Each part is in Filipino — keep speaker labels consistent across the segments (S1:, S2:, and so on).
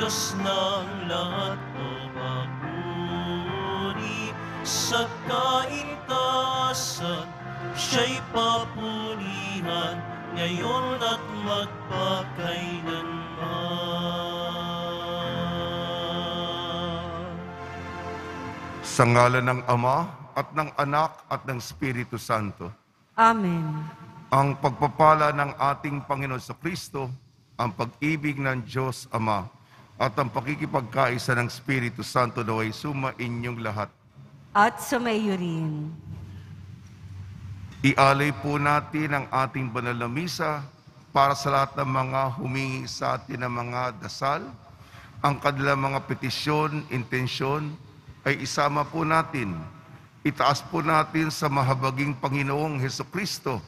S1: Diyos ng lahat o papuri sa kaitasan, siya'y papurihan, ngayon at magpakailanman.
S2: Sa ngalan ng Ama at ng Anak at ng Espiritu Santo,
S3: Amen.
S2: ang pagpapala ng ating Panginoon sa Kristo, ang pag-ibig ng Diyos Ama, at ang pakikipagkaisa ng Espiritu Santo naway suma inyong lahat.
S3: At sumayo rin.
S2: Ialay po natin ang ating banal na misa para sa lahat ng mga humingi sa atin ng mga dasal. Ang kanilang mga petisyon, intensyon ay isama po natin. Itaas po natin sa mahabaging Panginoong Heso Kristo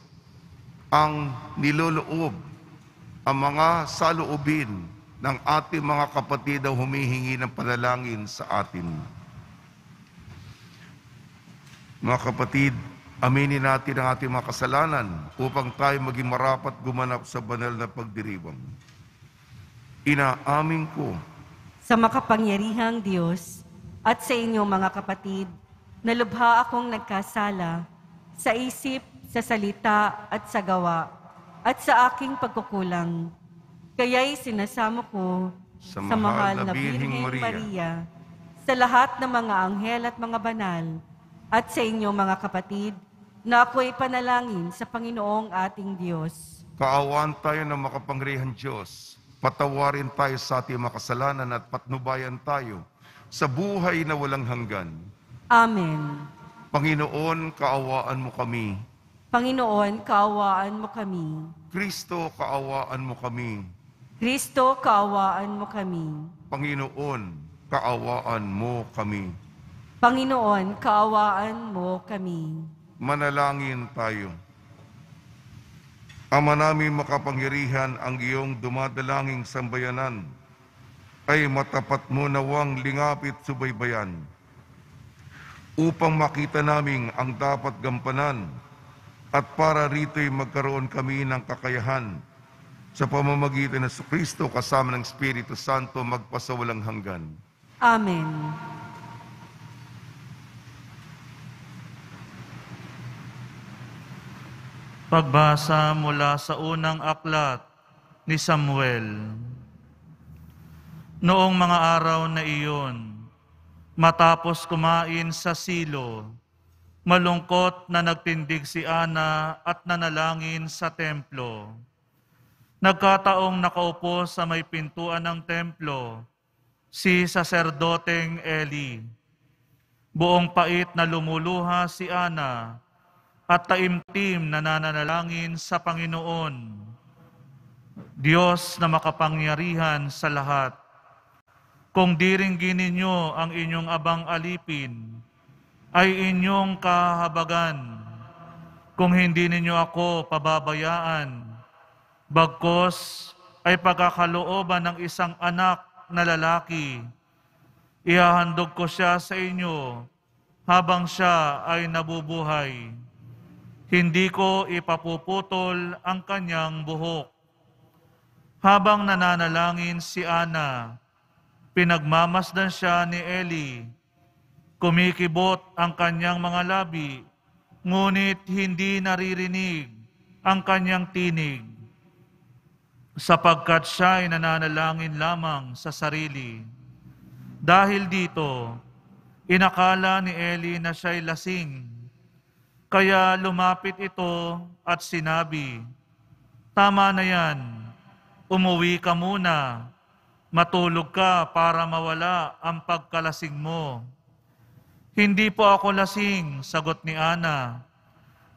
S2: ang niloloob, ang mga saloobin ng ating mga kapatid na humihingi ng panalangin sa atin. Mga kapatid, aminin natin ang ating mga kasalanan upang tayo maging marapat gumanap sa banal na pagdiriwang. Inaamin ko
S3: Sa makapangyarihang Diyos at sa inyong mga kapatid, na lubha akong nagkasala sa isip, sa salita at sa gawa, at sa aking pagkukulang. Kaya'y sinasamo ko
S2: Sa mahal na Birheng Maria,
S3: sa lahat ng mga anghel at mga banal, at sa inyong mga kapatid, na ako'y panalangin sa Panginoong ating Diyos.
S2: kaawaan tayo ng makapangyarihan Diyos. Patawarin tayo sa ating mga kasalanan at patnubayan tayo sa buhay na walang hanggan.
S3: Amen.
S2: Panginoon, kaawaan mo kami.
S3: Panginoon, kaawaan mo kami.
S2: Kristo, kaawaan mo kami.
S3: Kristo, kaawaan mo kami.
S2: Panginoon, kaawaan mo kami.
S3: Panginoon, kaawaan mo kami.
S2: Manalangin tayo. Ama namin makapangyarihan ang iyong dumadalanging sambayanan ay matapat mo nawang lingapit subaybayan upang makita namin ang dapat gampanan at para rito'y magkaroon kami ng kakayahan sa pamamagitan ng Kristo kasama ng Espiritu Santo magpasawalang hanggan.
S3: Amen.
S4: Pagbasa mula sa unang aklat ni Samuel. Noong mga araw na iyon, matapos kumain sa silo, malungkot na nagtindig si Ana at nanalangin sa templo. Nagkataong nakaupo sa may pintuan ng templo, si saserdoteng Eli. Buong pait na lumuluha si Ana at taimtim na nananalangin sa Panginoon. Diyos na makapangyarihan sa lahat. Kung diringgin ninyo ang inyong abang alipin, ay inyong kahabagan. Kung hindi ninyo ako pababayaan, bagkos ay pagkakalooban ng isang anak na lalaki. Ihahandog ko siya sa inyo habang siya ay nabubuhay. Hindi ko ipapuputol ang kanyang buhok. Habang nananalangin si Ana, pinagmamasdan siya ni Eli. Kumikibot ang kanyang mga labi, ngunit hindi naririnig ang kanyang tinig, sapagkat siya ay nananalangin lamang sa sarili. Dahil dito, inakala ni Eli na siya'y lasing, kaya lumapit ito at sinabi, Tama na yan, umuwi ka muna, matulog ka para mawala ang pagkalasing mo. Hindi po ako lasing, sagot ni Ana,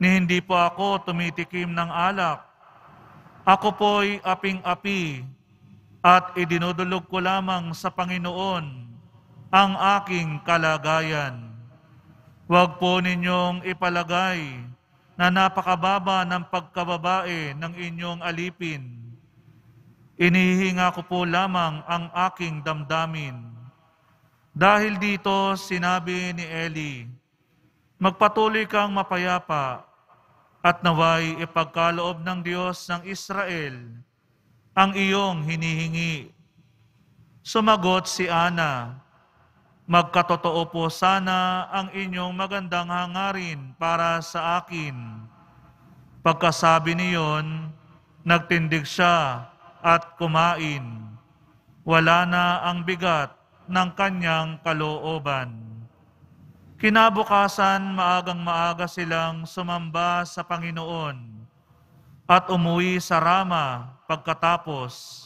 S4: ni hindi po ako tumitikim ng alak. Ako po'y aping-api at idinudulog ko lamang sa Panginoon ang aking kalagayan. Huwag po ninyong ipalagay na napakababa ng pagkababae ng inyong alipin. Inihinga ko po lamang ang aking damdamin. Dahil dito sinabi ni Eli, Magpatuloy kang mapayapa at naway ipagkaloob ng Diyos ng Israel ang iyong hinihingi. Sumagot si Ana, Magkatotoo po sana ang inyong magandang hangarin para sa akin. Pagkasabi niyon, nagtindig siya at kumain. Wala na ang bigat ng kanyang kalooban. Kinabukasan maagang maaga silang sumamba sa Panginoon at umuwi sa Rama pagkatapos.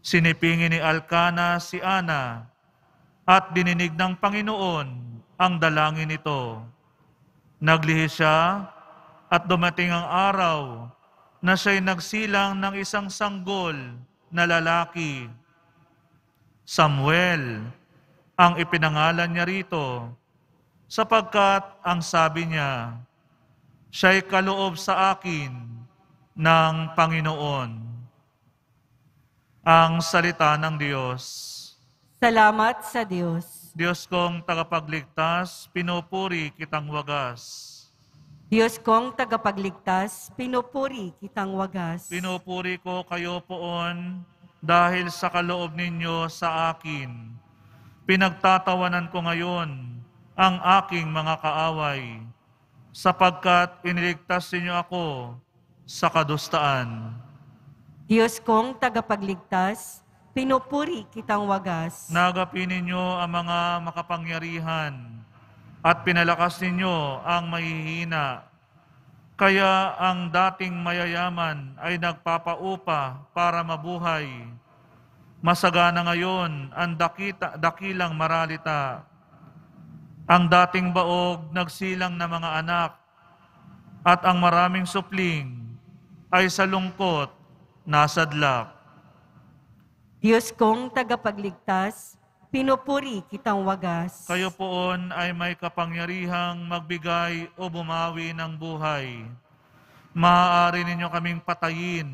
S4: Sinipingin ni Alcana si Ana at dininig ng Panginoon ang dalangin nito. Naglihi siya at dumating ang araw na siya'y nagsilang ng isang sanggol na lalaki. Samuel ang ipinangalan niya rito sapagkat ang sabi niya, siya'y kaloob sa akin ng Panginoon. Ang salita ng Diyos.
S3: Salamat sa Diyos.
S4: Diyos kong tagapagligtas, pinupuri kitang wagas.
S3: Diyos kong tagapagligtas, pinupuri kitang wagas.
S4: Pinupuri ko kayo poon dahil sa kaloob ninyo sa akin. Pinagtatawanan ko ngayon ang aking mga kaaway sapagkat iniligtas ninyo ako sa kadustaan.
S3: Diyos kong tagapagligtas, pinupuri kitang wagas.
S4: Nagapin ninyo ang mga makapangyarihan at pinalakas ninyo ang mahihina. Kaya ang dating mayayaman ay nagpapaupa para mabuhay. Masagana ngayon ang dakita, dakilang maralita. Ang dating baog nagsilang na mga anak at ang maraming supling ay sa lungkot nasadlak.
S3: Diyos kong tagapagligtas, pinupuri kitang wagas.
S4: Kayo poon ay may kapangyarihang magbigay o bumawi ng buhay. Maaari ninyo kaming patayin,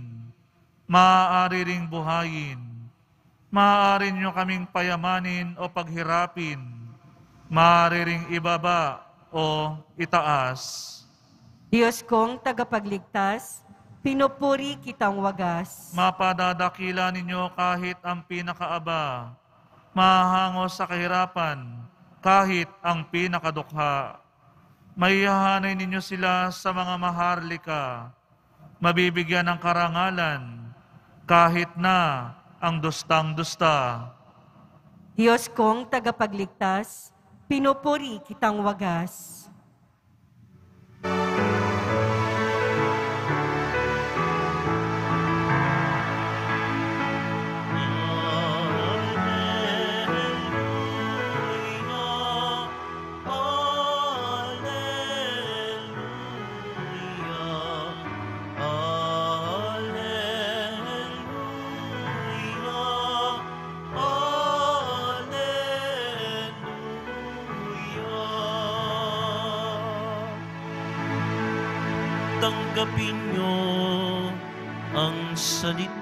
S4: maaari ring buhayin, maaari ninyo kaming payamanin o paghirapin, maaari ring ibaba o itaas.
S3: Diyos kong tagapagligtas, pinupuri kitang wagas.
S4: Mapadadakila ninyo kahit ang pinakaaba, mahango sa kahirapan, kahit ang pinakadukha. Maihahanay ninyo sila sa mga maharlika, mabibigyan ng karangalan, kahit na ang dustang-dusta.
S3: Diyos kong tagapagligtas, pinupuri kitang wagas.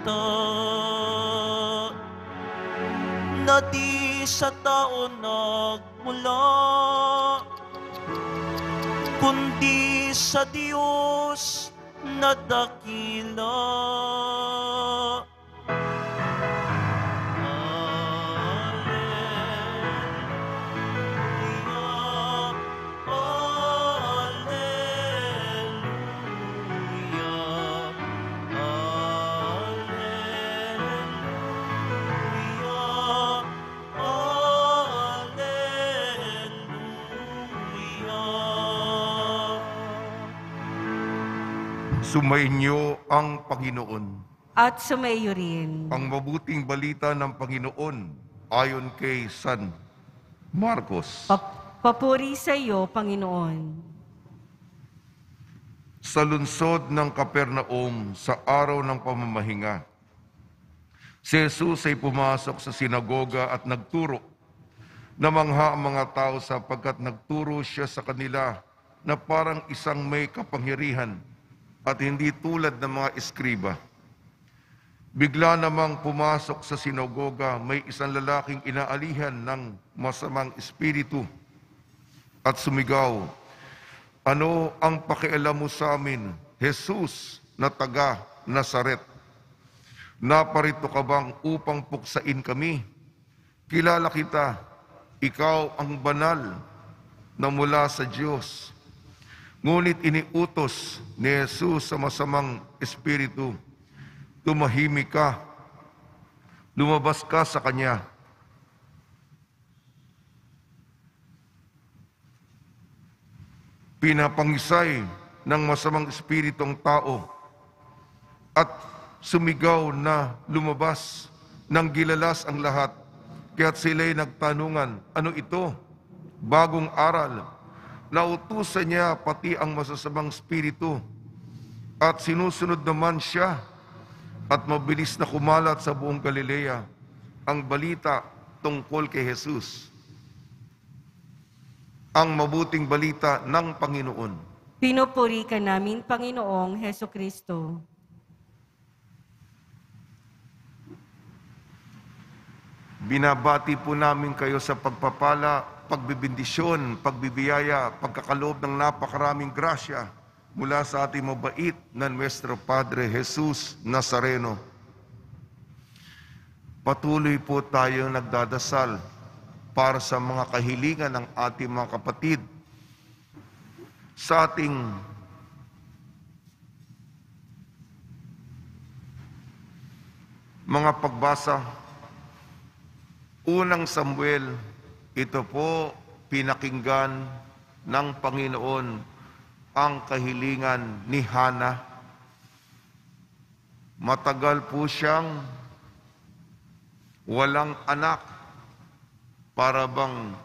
S1: Salita na di sa tao nagmula kundi sa Diyos na dakila.
S2: Sumainyo ang Panginoon.
S3: At sumayo rin.
S2: Ang mabuting balita ng Panginoon ayon kay San Marcos.
S3: Pa- papuri sa iyo, Panginoon.
S2: Sa lunsod ng Kapernaum sa araw ng pamamahinga, si Jesus ay pumasok sa sinagoga at nagturo. Namangha ang mga tao sapagkat nagturo siya sa kanila na parang isang may kapangyarihan at hindi tulad ng mga eskriba. Bigla namang pumasok sa sinagoga, may isang lalaking inaalihan ng masamang espiritu at sumigaw, Ano ang pakialam mo sa amin, Jesus na taga Nazaret? Naparito ka bang upang puksain kami? Kilala kita, ikaw ang banal na mula sa Diyos. Ngunit iniutos ni Jesus sa masamang espiritu, tumahimik ka, lumabas ka sa Kanya. Pinapangisay ng masamang espiritu ang tao at sumigaw na lumabas nang gilalas ang lahat. Kaya't sila'y nagtanungan, ano ito? Bagong aral. Nautusan niya pati ang masasamang espiritu at sinusunod naman siya at mabilis na kumalat sa buong Galilea ang balita tungkol kay Jesus. Ang mabuting balita ng Panginoon.
S3: Pinupuri ka namin, Panginoong Heso Kristo.
S2: Binabati po namin kayo sa pagpapala, pagbibindisyon, pagbibiyaya, pagkakaloob ng napakaraming grasya mula sa ating mabait na Nuestro Padre Jesus Nazareno. Patuloy po tayo nagdadasal para sa mga kahilingan ng ating mga kapatid sa ating mga pagbasa Unang Samuel, ito po pinakinggan ng Panginoon ang kahilingan ni Hana. Matagal po siyang walang anak para bang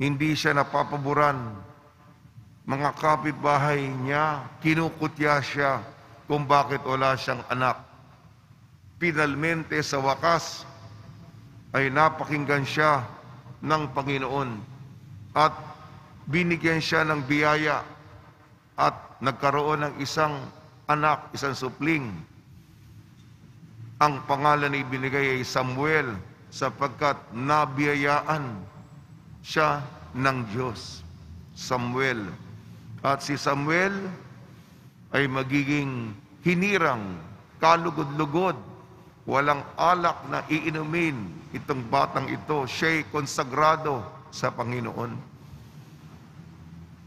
S2: hindi siya napapaboran. Mga kapitbahay niya, kinukutya siya kung bakit wala siyang anak. Finalmente sa wakas, ay napakinggan siya ng Panginoon at binigyan siya ng biyaya at nagkaroon ng isang anak, isang supling. Ang pangalan na ibinigay ay Samuel sapagkat nabiyayaan siya ng Diyos. Samuel. At si Samuel ay magiging hinirang, kalugod-lugod, walang alak na iinumin itong batang ito. Siya'y konsagrado sa Panginoon.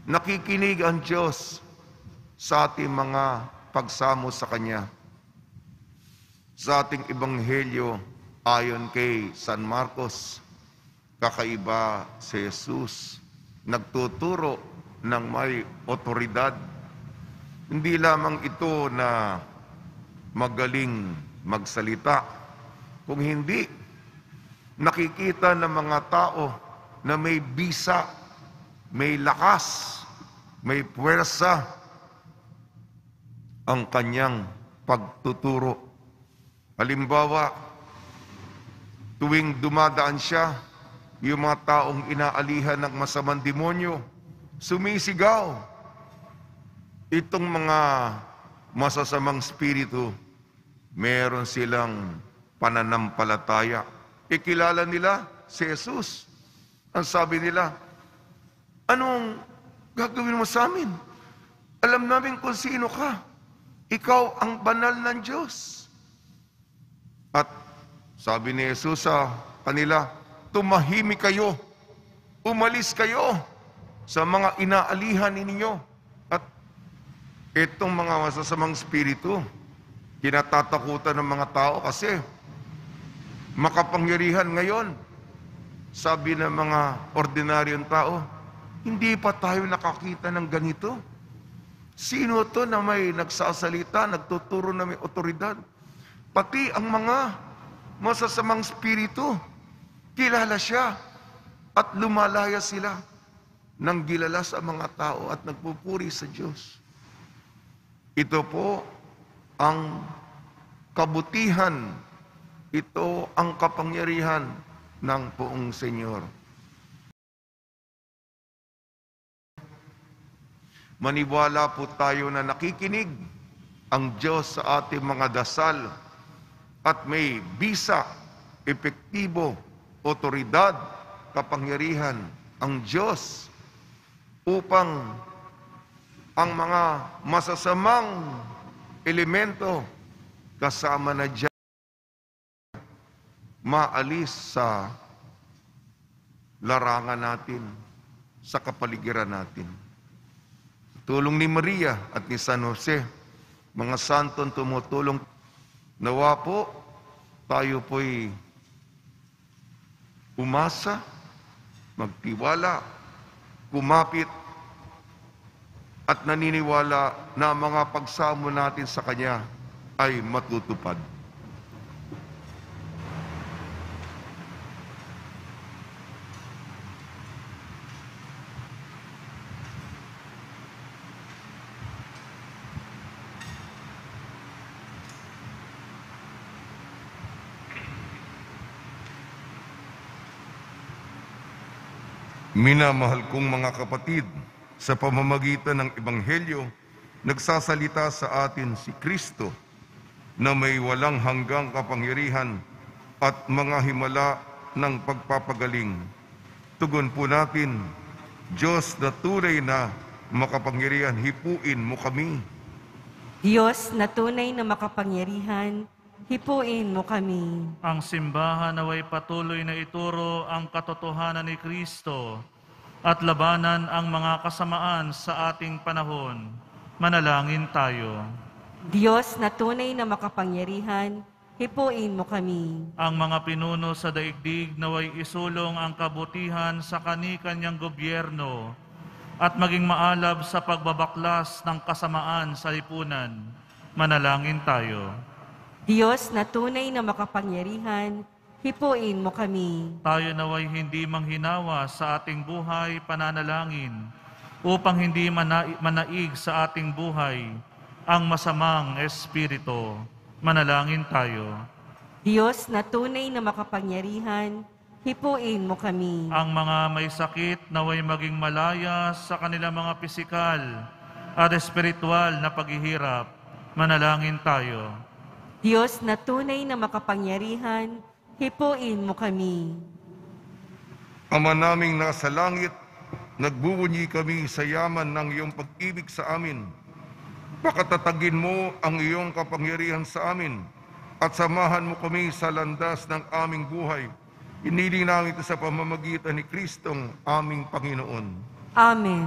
S2: Nakikinig ang Diyos sa ating mga pagsamo sa Kanya. Sa ating ebanghelyo ayon kay San Marcos, kakaiba si Jesus, nagtuturo ng may otoridad. Hindi lamang ito na magaling magsalita, kung hindi nakikita ng mga tao na may bisa, may lakas, may puwersa ang kanyang pagtuturo. Halimbawa, tuwing dumadaan siya, yung mga taong inaalihan ng masamang demonyo, sumisigaw. Itong mga masasamang spirito, meron silang pananampalataya. Ikilala nila si Jesus. Ang sabi nila, anong gagawin mo sa amin? Alam namin kung sino ka. Ikaw ang banal ng Diyos. At sabi ni Jesus sa kanila, tumahimik kayo, umalis kayo sa mga inaalihan ninyo. At itong mga masasamang spirito, kinatatakutan ng mga tao kasi makapangyarihan ngayon. Sabi ng mga ordinaryong tao, hindi pa tayo nakakita ng ganito. Sino to na may nagsasalita, nagtuturo na may otoridad? Pati ang mga masasamang spirito, kilala siya at lumalaya sila nang gilala sa mga tao at nagpupuri sa Diyos. Ito po ang kabutihan, ito ang kapangyarihan ng poong Senyor. Maniwala po tayo na nakikinig ang Diyos sa ating mga dasal at may bisa, epektibo, otoridad, kapangyarihan ang Diyos upang ang mga masasamang elemento kasama na dyan maalis sa larangan natin, sa kapaligiran natin. Tulong ni Maria at ni San Jose, mga santong tumutulong, nawa po tayo po'y umasa, magtiwala, kumapit, at naniniwala na mga pagsamo natin sa Kanya ay matutupad. Minamahal kong mga kapatid, sa pamamagitan ng Ebanghelyo, nagsasalita sa atin si Kristo na may walang hanggang kapangyarihan at mga himala ng pagpapagaling. Tugon po natin, Diyos na tunay na makapangyarihan, hipuin mo kami.
S1: Diyos na tunay na makapangyarihan, hipuin mo kami.
S4: Ang simbahan naway patuloy na ituro ang katotohanan ni Kristo at labanan ang mga kasamaan sa ating panahon. Manalangin tayo.
S1: Diyos na tunay na makapangyarihan, hipuin mo kami.
S4: Ang mga pinuno sa daigdig naway isulong ang kabutihan sa kani-kanyang gobyerno at maging maalab sa pagbabaklas ng kasamaan sa lipunan. Manalangin tayo.
S1: Diyos na tunay na makapangyarihan, hipuin mo kami.
S4: Tayo naway hindi manghinawa sa ating buhay pananalangin upang hindi mana- manaig sa ating buhay ang masamang espiritu. Manalangin tayo.
S1: Diyos na tunay na makapangyarihan, hipuin mo kami.
S4: Ang mga may sakit naway maging malaya sa kanilang mga pisikal at espiritual na paghihirap. Manalangin tayo.
S1: Diyos na tunay na makapangyarihan, hipuin mo kami.
S2: Ama naming nasa langit, nagbubunyi kami sa yaman ng iyong pag-ibig sa amin. Pakatatagin mo ang iyong kapangyarihan sa amin at samahan mo kami sa landas ng aming buhay. Iniling namin ito sa pamamagitan ni Kristong aming Panginoon.
S1: Amen.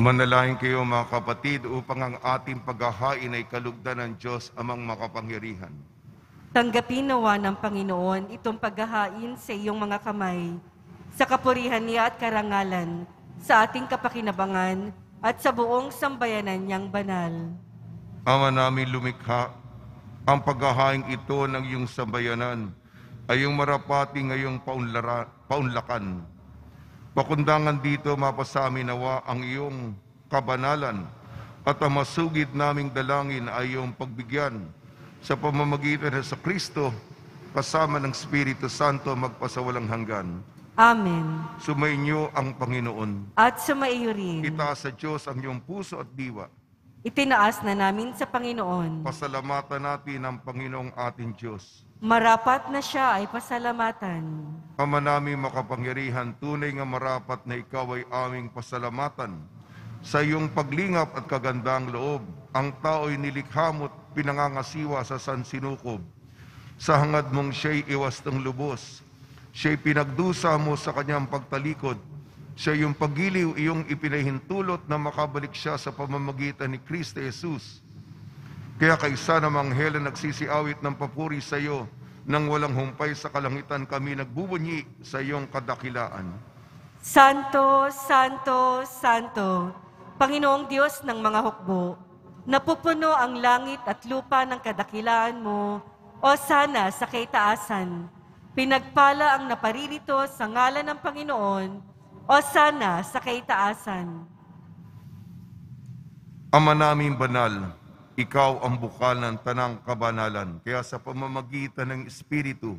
S2: Manalangin kayo mga kapatid upang ang ating paghahain ay kalugdan ng Diyos amang makapangyarihan.
S1: Tanggapin nawa ng Panginoon itong paghahain sa iyong mga kamay, sa kapurihan niya at karangalan, sa ating kapakinabangan at sa buong sambayanan niyang banal.
S2: Ama namin lumikha, ang paghahaing ito ng iyong sambayanan ay yung marapati ngayong paunlara, paunlakan. Pakundangan dito mapasami nawa ang iyong kabanalan at ang masugid naming dalangin ay iyong pagbigyan sa pamamagitan sa Kristo kasama ng Espiritu Santo magpasawalang hanggan.
S3: Amen.
S2: Sumainyo ang Panginoon.
S3: At sumaiyo rin.
S2: Itaas sa Diyos ang iyong puso at diwa.
S3: Itinaas na namin sa Panginoon.
S2: Pasalamatan natin ang Panginoong ating Diyos.
S3: Marapat na siya ay pasalamatan.
S2: Ama namin makapangyarihan, tunay nga marapat na ikaw ay aming pasalamatan. Sa iyong paglingap at kagandang loob, ang tao'y nilikha mo't pinangangasiwa sa sansinukob. Sa hangad mong siya'y iwas ng lubos. Siya'y pinagdusa mo sa kanyang pagtalikod. Siya yung pagiliw iyong ipinahintulot na makabalik siya sa pamamagitan ni Kristo Jesus. Kaya kaysa namang hela nagsisiawit ng papuri sa iyo, nang walang humpay sa kalangitan kami nagbubunyi sa iyong kadakilaan.
S3: Santo, Santo, Santo, Panginoong Diyos ng mga hukbo, napupuno ang langit at lupa ng kadakilaan mo, o sana sa kaitaasan. Pinagpala ang naparirito sa ngalan ng Panginoon, o sana sa kaitaasan.
S2: Ama naming banal, ikaw ang bukal ng tanang kabanalan. Kaya sa pamamagitan ng Espiritu,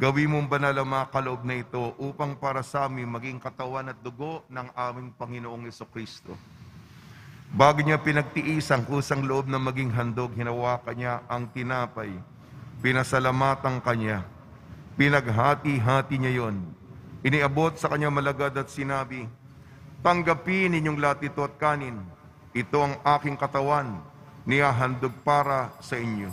S2: gawin mong banal ang mga kaloob na ito upang para sa amin maging katawan at dugo ng aming Panginoong Kristo. Bago niya pinagtiis ang kusang loob na maging handog, hinawakan niya ang tinapay. Pinasalamatan kanya. Pinaghati-hati niya yon. Iniabot sa kanya malagad at sinabi, Tanggapin ninyong lahat ito at kanin. Ito ang aking katawan, niyahandog para sa inyo.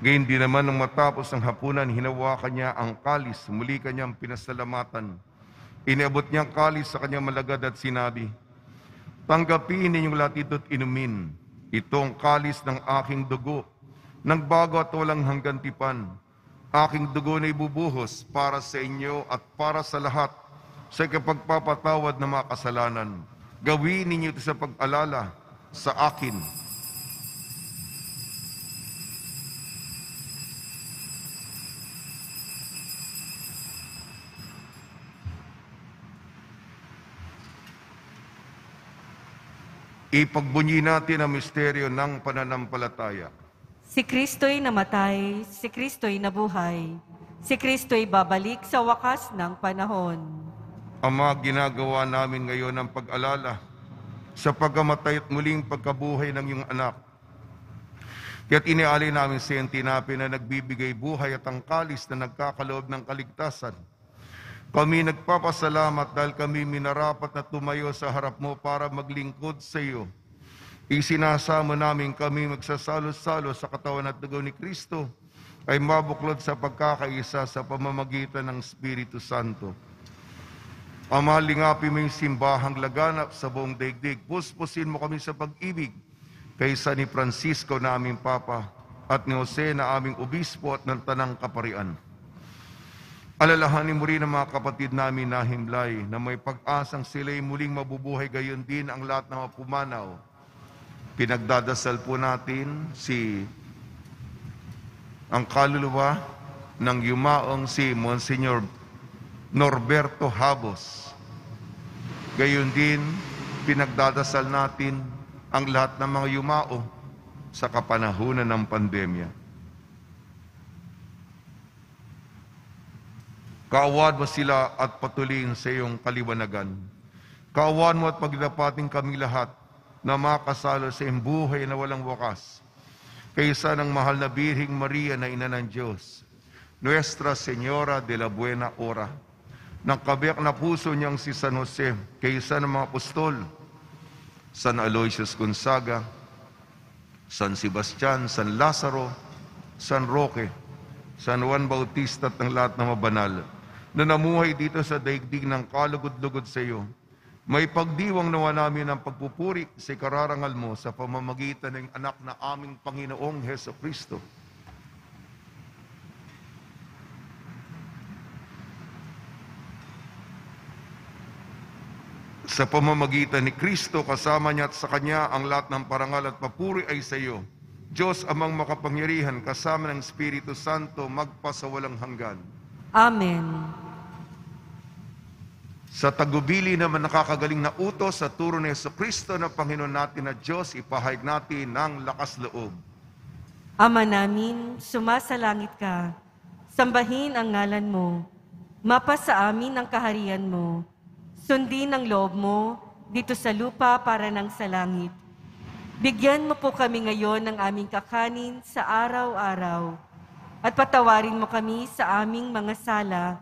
S2: Gayun din naman nung matapos ang hapunan, hinawakan niya ang kalis, muli kanyang pinasalamatan. Iniabot niya ang kalis sa kanyang malagad at sinabi, Tanggapin ninyong lahat ito't inumin. Itong kalis ng aking dugo, ng bago at walang hanggan tipan. Aking dugo na ibubuhos para sa inyo at para sa lahat sa kapagpapatawad ng mga kasalanan. Gawin ninyo ito sa pag-alala sa akin. Ipagbunyi natin ang misteryo ng pananampalataya.
S3: Si Kristo'y namatay, si Kristo'y nabuhay, si Kristo'y babalik sa wakas ng panahon.
S2: Ama, ginagawa namin ngayon ang pag-alala sa pagkamatay at muling pagkabuhay ng iyong anak. Kaya't inialay namin sa iyong tinapi na nagbibigay buhay at ang kalis na nagkakaloob ng kaligtasan. Kami nagpapasalamat dahil kami minarapat na tumayo sa harap mo para maglingkod sa iyo. Isinasama namin kami magsasalo-salo sa katawan at dugo ni Kristo ay mabuklod sa pagkakaisa sa pamamagitan ng Espiritu Santo. Ama, lingapi mo yung simbahang laganap sa buong daigdig. Puspusin mo kami sa pag-ibig kaysa ni Francisco na aming Papa at ni Jose na aming Obispo at ng Tanang Kaparian. Alalahanin mo rin ang mga kapatid namin na himlay na may pag-asang sila'y muling mabubuhay gayon din ang lahat ng mga pumanaw. Pinagdadasal po natin si ang kaluluwa ng yumaong si Monsignor Norberto Habos. Gayon din, pinagdadasal natin ang lahat ng mga yumao sa kapanahunan ng pandemya. Kaawad mo sila at patuloyin sa iyong kaliwanagan. Kaawad mo at pagdapating kami lahat na makasalo sa iyong buhay na walang wakas. Kaysa ng mahal na Birhing Maria na ina ng Diyos, Nuestra Señora de la Buena Hora, ng kabiyak na puso niyang si San Jose, kaysa ng mga apostol, San Aloysius Gonzaga, San Sebastian, San Lazaro, San Roque, San Juan Bautista at ng lahat ng mabanal na namuhay dito sa daigdig ng kalugod-lugod sa iyo. May pagdiwang nawa namin ang pagpupuri sa kararangal mo sa pamamagitan ng anak na aming Panginoong Heso Kristo. sa pamamagitan ni Kristo, kasama niya at sa Kanya ang lahat ng parangal at papuri ay sa iyo. Diyos amang makapangyarihan, kasama ng Espiritu Santo, magpasawalang hanggan.
S3: Amen.
S2: Sa tagubili naman nakakagaling na utos sa turo ni Yeso Kristo na Panginoon natin na Diyos, ipahayag natin ng lakas loob.
S3: Ama namin, sumasalangit ka. Sambahin ang ngalan mo. Mapa sa amin ang kaharian mo. Sundin ang loob mo dito sa lupa para ng sa langit. Bigyan mo po kami ngayon ng aming kakanin sa araw-araw. At patawarin mo kami sa aming mga sala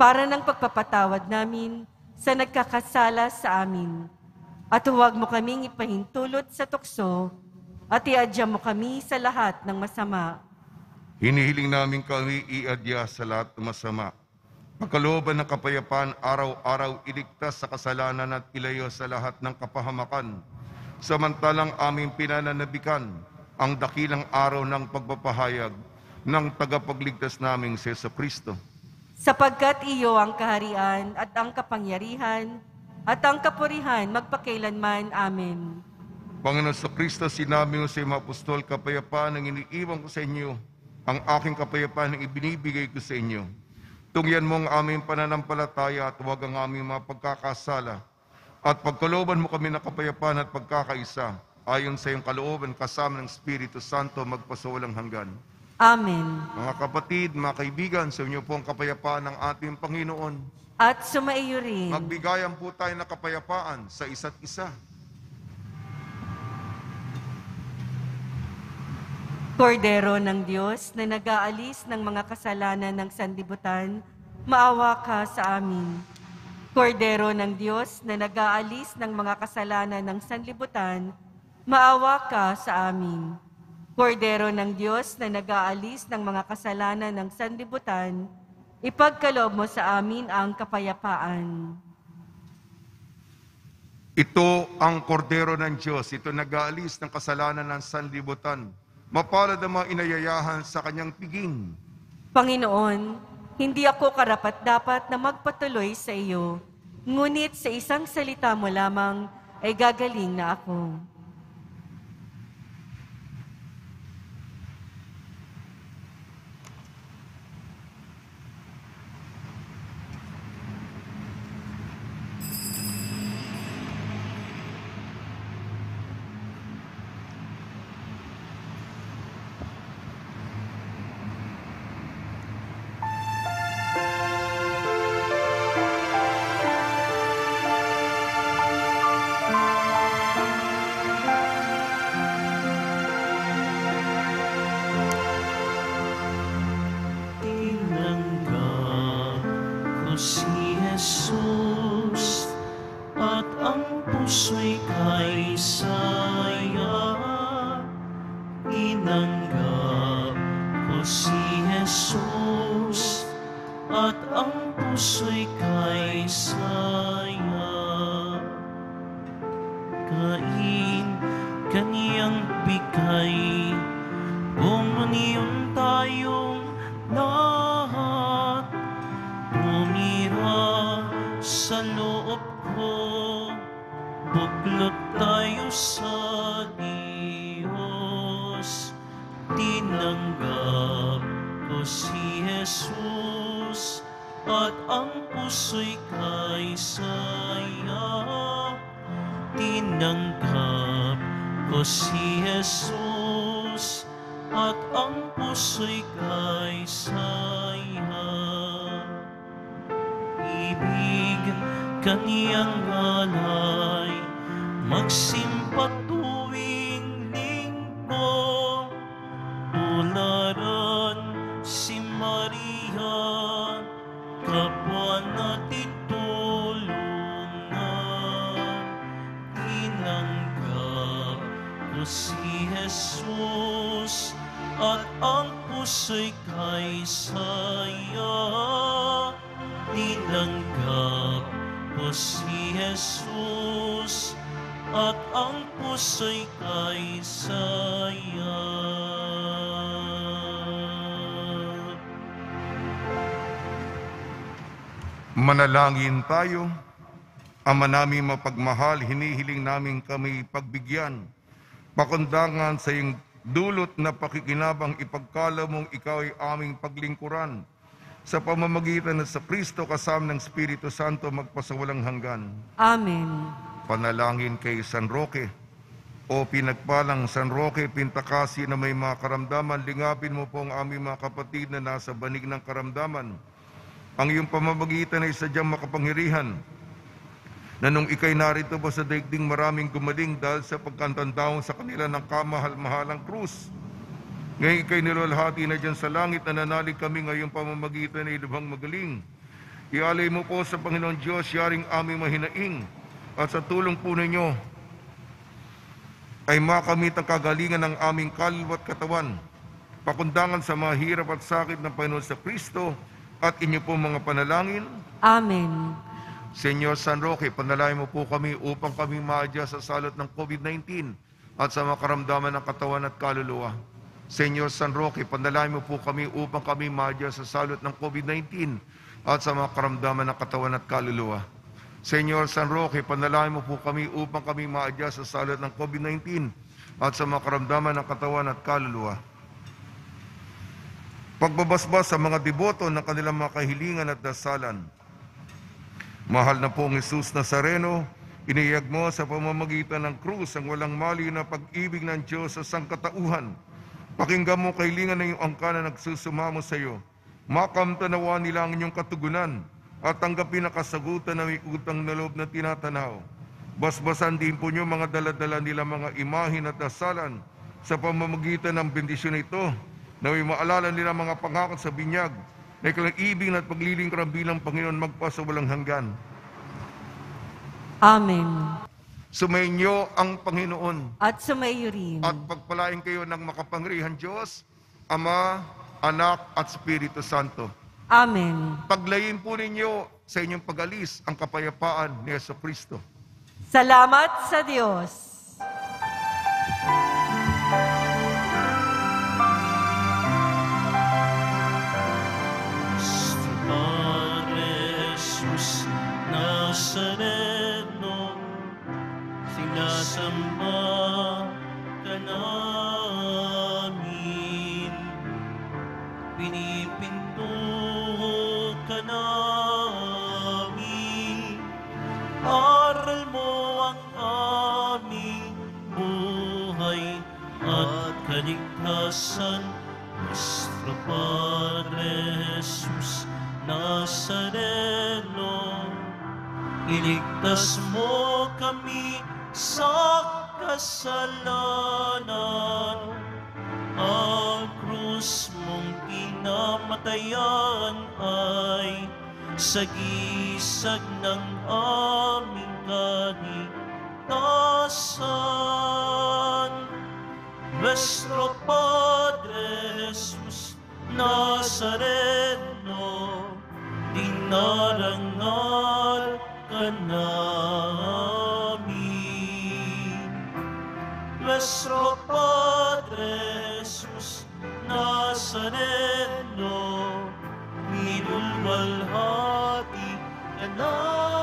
S3: para ng pagpapatawad namin sa nagkakasala sa amin. At huwag mo kaming ipahintulot sa tukso at iadya mo kami sa lahat ng masama.
S2: Hinihiling namin kami iadya sa lahat ng masama. Pagkalooban ng kapayapaan, araw-araw iligtas sa kasalanan at ilayo sa lahat ng kapahamakan. Samantalang aming pinananabikan ang dakilang araw ng pagpapahayag ng tagapagligtas naming si Yeso Kristo.
S3: Sapagkat iyo ang kaharian at ang kapangyarihan at ang kapurihan magpakailanman. Amen.
S2: Panginoon sa Kristo, sinabi mo sa mga apostol, kapayapaan ang iniiwan ko sa inyo, ang aking kapayapaan ang ibinibigay ko sa inyo. Tungyan mo ang aming pananampalataya at huwag ang aming mga pagkakasala. At pagkalooban mo kami ng kapayapaan at pagkakaisa, ayon sa iyong kalooban kasama ng Espiritu Santo magpasawalang hanggan.
S3: Amen.
S2: Mga kapatid, mga kaibigan, sa inyo po ang kapayapaan ng ating Panginoon.
S3: At sumaiyo rin.
S2: Magbigayan po tayo ng kapayapaan sa isa't isa.
S3: Kordero ng Diyos na nag-aalis ng mga kasalanan ng sandibutan, maawa ka sa amin. Kordero ng Diyos na nag-aalis ng mga kasalanan ng sanlibutan, maawa ka sa amin. Kordero ng Diyos na nag-aalis ng mga kasalanan ng sanlibutan, ipagkaloob mo sa amin ang kapayapaan.
S2: Ito ang kordero ng Diyos. Ito nag-aalis ng kasalanan ng sanlibutan. Mapalad ang mga inayayahan sa kanyang piging.
S3: Panginoon, hindi ako karapat-dapat na magpatuloy sa iyo, ngunit sa isang salita mo lamang ay gagaling na ako.
S1: Tinanggap ko si Jesus at ang puso'y kay saya. Ibig kaniyang alay, magsimpa
S2: Manalangin tayo. Ama namin mapagmahal, hinihiling namin kami pagbigyan. Pakundangan sa iyong dulot na pakikinabang ipagkala mong ikaw ay aming paglingkuran. Sa pamamagitan ng sa Kristo kasama ng Espiritu Santo magpasawalang hanggan.
S3: Amen.
S2: Panalangin kay San Roque. O pinagpalang San Roque, pintakasi na may mga karamdaman, lingapin mo po ang aming mga kapatid na nasa banig ng karamdaman. Ang iyong pamamagitan ay sadyang makapangyarihan na nung ikay narito po sa daigding maraming gumaling dahil sa pagkantandaon sa kanila ng kamahal-mahalang krus. Ngayon ikay nilulhati na dyan sa langit na nanalig kami ngayong pamamagitan ay lubhang magaling. Ialay mo po sa Panginoon Diyos, yaring aming mahinaing at sa tulong po ninyo ay makamit ang kagalingan ng aming kaluluwa at katawan. Pakundangan sa mga hirap at sakit ng Panginoon sa Kristo at inyo po mga panalangin.
S3: Amen.
S2: Senyor San Roque, panalangin mo po kami upang kami maadya sa salot ng COVID-19 at sa mga karamdaman ng katawan at kaluluwa. Senyor San Roque, panalangin mo po kami upang kami maadya sa salot ng COVID-19 at sa mga karamdaman ng katawan at kaluluwa. Senyor San Roque, panalangin mo po kami upang kami maadya sa salot ng COVID-19 at sa mga karamdaman ng katawan at kaluluwa. Pagbabasbas sa mga deboto ng kanilang mga kahilingan at dasalan. Mahal na pong Jesus Nazareno, iniyag mo sa pamamagitan ng krus ang walang mali na pag-ibig ng Diyos sa sangkatauhan. Pakinggan mo kailingan ng iyong angka na nagsusumamo sa iyo. Makamtanawa nila ang inyong katugunan at tanggapin ang kasagutan na may utang na loob na tinatanaw. Basbasan din po niyo mga daladala nila mga imahin at dasalan sa pamamagitan ng bendisyon ito na may maalala nila mga pangakot sa binyag na ikalang ibig at paglilingkuran bilang Panginoon magpasa walang hanggan.
S3: Amen.
S2: Sumainyo ang Panginoon
S3: At sumayo rin.
S2: at pagpalain kayo ng makapangyarihan Diyos, Ama, Anak at Espiritu Santo.
S3: Amen.
S2: Paglayin po ninyo sa inyong pag-alis ang kapayapaan ni Yeso Kristo.
S3: Salamat sa Diyos.
S1: Padre iligtas mo kami sa kasalanan. Ang krus mong kinamatayan ay sagisag ng aming kaligtasan. Nuestro Padre Jesus Nazareno, dinarangal ka namin. Nuestro Padre Jesus Nazareno, minulwalhati ka namin.